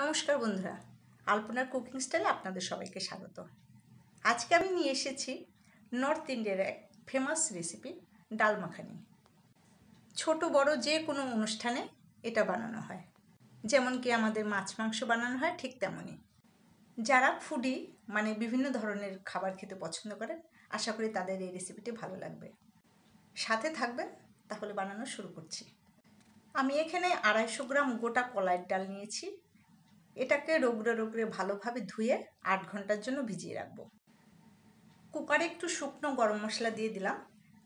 নমস্কার বন্ধুরা, আলপনার কুকিং স্টাইলে আপনাদের সবাইকে স্বাগত। আজকে আমি নিয়ে এসেছি নর্থ ইন্ডিয়ার এক ফেমাস রেসিপি ডাল মাখানি। ছোট, বড় যে কোনো অনুষ্ঠানে এটা বানানো হয়। যেমন কি আমাদের মাছ, মাংস বানানো হয় ঠিক তেমনই। যারা ফুডি মানে বিভিন্ন ধরনের খাবার খেতে পছন্দ করেন, আশা করি তাদের এই রেসিপিটি ভালো লাগবে। সাথে থাকবেন, তাহলে বানানো শুরু করছি। আমি এখানে আড়াইশো গ্রাম গোটা কলাইয়ের ডাল নিয়েছি। এটাকে রোগড়ে রোগড়ে ভালোভাবে ধুয়ে আট ঘণ্টার জন্য ভিজিয়ে রাখব। কুকারে একটু শুকনো গরম মশলা দিয়ে দিলাম,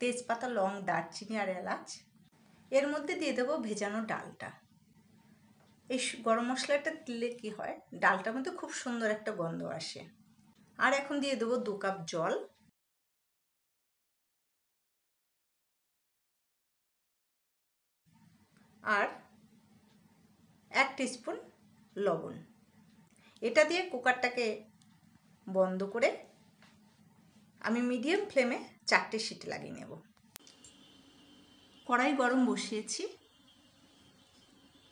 তেজপাতা, লং, দারচিনি আর এলাচ। এর মধ্যে দিয়ে দেবো ভেজানো ডালটা। এই গরম মশলাটা দিলে কি হয়, ডালটার মধ্যে খুব সুন্দর একটা গন্ধ আসে। আর এখন দিয়ে দেবো দু কাপ জল। আর এক স্পুন লবণ। এটা দিয়ে কুকারটাকে বন্ধ করে আমি মিডিয়াম ফ্লেমে চারটে সিটি লাগিয়ে নেব। কড়াই গরম বসিয়েছি।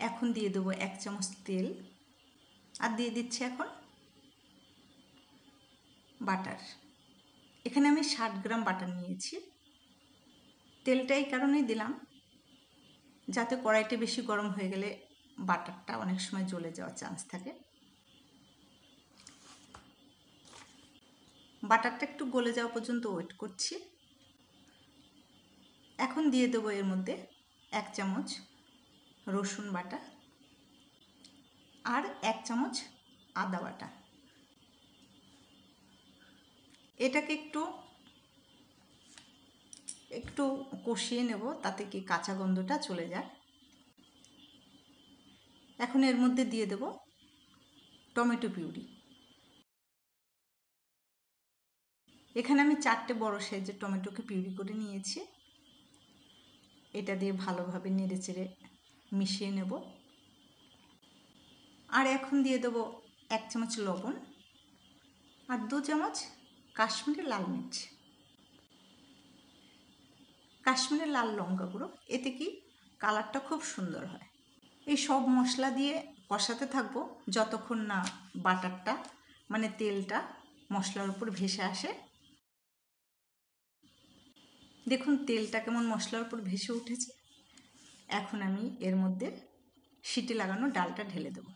এখন দিয়ে দেবো এক চামচ তেল। আর দিয়ে দিচ্ছি এখন বাটার। এখানে আমি ষাট গ্রাম বাটার নিয়েছি। তেলটা এই কারণেই দিলাম, যাতে কড়াইটা বেশি গরম হয়ে গেলে বাটারটা অনেক সময় জ্বলে যাওয়ার চান্স থাকে। বাটারটা একটু গলে যাওয়া পর্যন্ত ওয়েট করছি। এখন দিয়ে দেবো এর মধ্যে এক চামচ রসুন বাটা আর এক চামচ আদা বাটা। এটাকে একটু একটু কষিয়ে নেব, তাতে কি কাঁচা গন্ধটা চলে যায়। এখন এর মধ্যে দিয়ে দেব টমেটো পিউরি। এখানে আমি চারটে বড় সাইজের টমেটোকে পিউরি করে নিয়েছি। এটা দিয়ে ভালোভাবে নেড়ে চেড়ে মিশিয়ে নেব। আর এখন দিয়ে দেব এক চামচ লবণ আর দু চামচ কাশ্মীরি লাল মির্চ। কাশ্মীরের লাল লঙ্কা গুঁড়ো, এতে কি কালারটা খুব সুন্দর হয়। এই সব মশলা দিয়ে কষাতে থাকব যতক্ষণ না বাটারটা মানে তেলটা মশলার উপর ভেসে আসে। দেখুন তেলটা কেমন মশলার উপর ভেসে উঠেছে। এখন আমি এর মধ্যে সিটি লাগানো ডালটা ঢেলে দেব।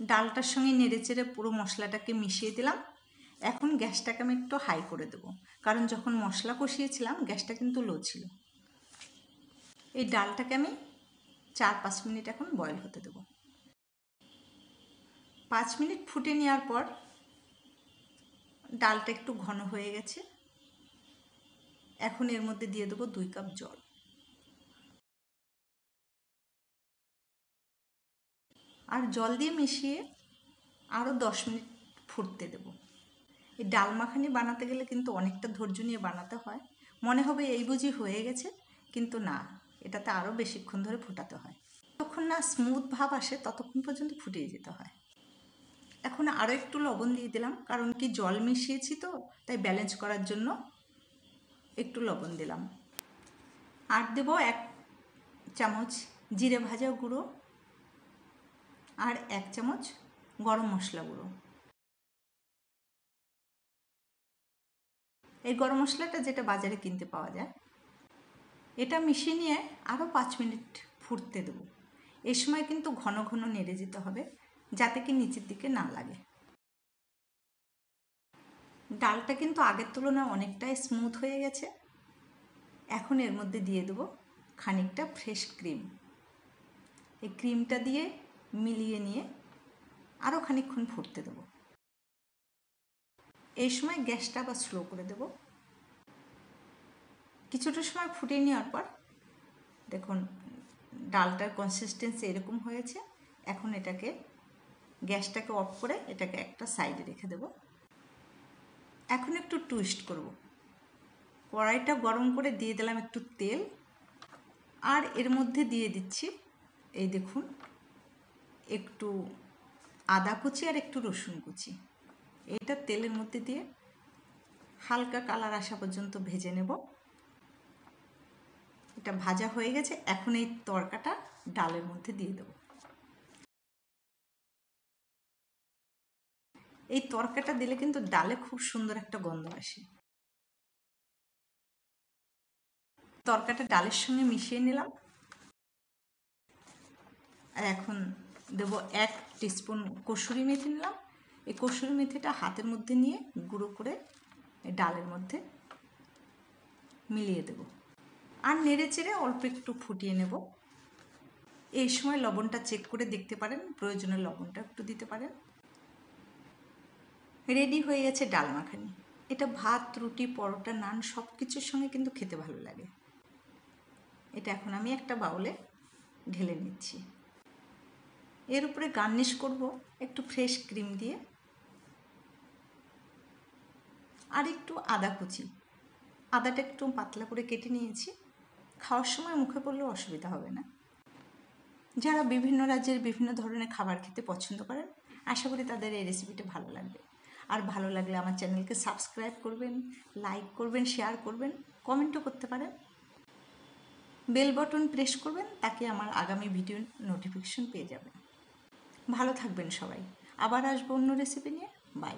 ডালটার সঙ্গে নেড়ে চেড়ে পুরো মশলাটাকে মিশিয়ে দিলাম। এখন গ্যাসটাকে আমি একটু হাই করে দেব। কারণ যখন মশলা কষিয়েছিলাম, গ্যাসটা কিন্তু লো ছিল। এই ডালটাকে আমি চার পাঁচ মিনিট এখন বয়েল হতে দেব। পাঁচ মিনিট ফুটে নেওয়ার পর ডালটা একটু ঘন হয়ে গেছে। এখন এর মধ্যে দিয়ে দেবো দুই কাপ জল। আর জল দিয়ে মিশিয়ে আরও দশ মিনিট ফুটতে দেবো। এই ডাল মাখানি বানাতে গেলে কিন্তু অনেকটা ধৈর্য নিয়ে বানাতে হয়। মনে হবে এই বুঝি হয়ে গেছে, কিন্তু না, এটাতে আরও বেশিক্ষণ ধরে ফুটাতে হয়। যতক্ষণ না স্মুথ ভাব আসে, ততক্ষণ পর্যন্ত ফুটিয়ে যেতে হয়। এখন আরও একটু লবণ দিয়ে দিলাম, কারণ কি জল মিশিয়েছি তো, তাই ব্যালেন্স করার জন্য একটু লবণ দিলাম। আর দেবো এক চামচ জিরে ভাজা গুঁড়ো আর এক চামচ গরম মশলা গুঁড়ো। এই গরম মশলাটা যেটা বাজারে কিনতে পাওয়া যায়, এটা মিশিয়ে নিয়ে আরও পাঁচ মিনিট ফুটতে দেবো। এই সময় কিন্তু ঘন ঘন নেড়ে যেতে হবে, যাতে কি নিচের দিকে না লাগে। ডালটা কিন্তু আগের তুলনায় অনেকটাই স্মুথ হয়ে গেছে। এখন এর মধ্যে দিয়ে দেবো খানিকটা ফ্রেশ ক্রিম এই ক্রিমটা দিয়ে মিলিয়ে নিয়ে আরও খানিকক্ষণ ফুটতে দেবো। এই সময় গ্যাসটা আবার স্লো করে দেব। কিছুটা সময় ফুটিয়ে নেওয়ার পর, দেখুন, ডালটার কনসিস্টেন্সি এরকম হয়েছে। এখন এটাকে, গ্যাসটাকে অফ করে এটাকে একটা সাইডে রেখে দেব। এখন একটু টুইস্ট করব। কড়াইটা গরম করে দিয়ে দিলাম একটু তেল। আর এর মধ্যে দিয়ে দিচ্ছি, এই দেখুন, একটু আদা কুচি আর একটু রসুন কুচি। এটা তেলের মধ্যে দিয়ে হালকা কালার আসা পর্যন্ত ভেজে নেব। এটা ভাজা হয়ে গেছে, এখন এই তরকাটা ডালের মধ্যে দিয়ে দেবো। এই তরকাটা দিলে কিন্তু ডালে খুব সুন্দর একটা গন্ধ আসে। তরকাটা ডালের সঙ্গে মিশিয়ে নিলাম। আর এখন দেবো এক টিস্পুন কসুরি মেথি নিলাম। এই কসুরি মেথিটা হাতের মধ্যে নিয়ে গুঁড়ো করে ডালের মধ্যে মিলিয়ে দেব। আর নেড়ে চেড়ে অল্প একটু ফুটিয়ে নেব। এই সময় লবণটা চেক করে দেখতে পারেন, প্রয়োজনে লবণটা একটু দিতে পারেন। রেডি হয়ে গেছে ডাল মাখানি। এটা ভাত, রুটি, পরোটা, নান সব কিছুর সঙ্গে কিন্তু খেতে ভালো লাগে। এটা এখন আমি একটা বাউলে ঢেলে নিচ্ছি। এর উপরে গার্নিশ করব, একটু ফ্রেশ ক্রিম দিয়ে। আর একটু আদা কুচি। আদাটা একটু পাতলা করে কেটে নিয়েছি। খাওয়ার সময় মুখে পড়লেও অসুবিধা হবে না। যারা বিভিন্ন রাজ্যের বিভিন্ন ধরনের খাবার খেতে পছন্দ করেন, আশা করি তাদের এই রেসিপিটা ভালো লাগবে। আর ভালো লাগলে আমার চ্যানেলকে সাবস্ক্রাইব করবেন লাইক করবেন শেয়ার করবেন কমেন্টও করতে পারেন। বেল বটন প্রেস করবেন, তাকে আমার আগামী ভিডিও নোটিফিকেশন পেয়ে যাবেন। ভালো থাকবেন সবাই। আবার আসব অন্য রেসিপি নিয়ে। বাই